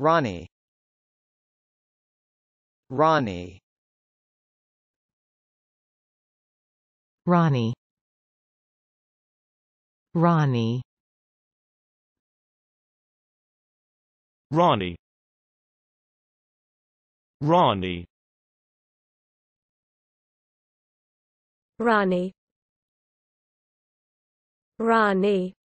Ronnie. Ronnie. Ronnie. Ronnie. Ronnie. Ronnie. Ronnie. Ronnie.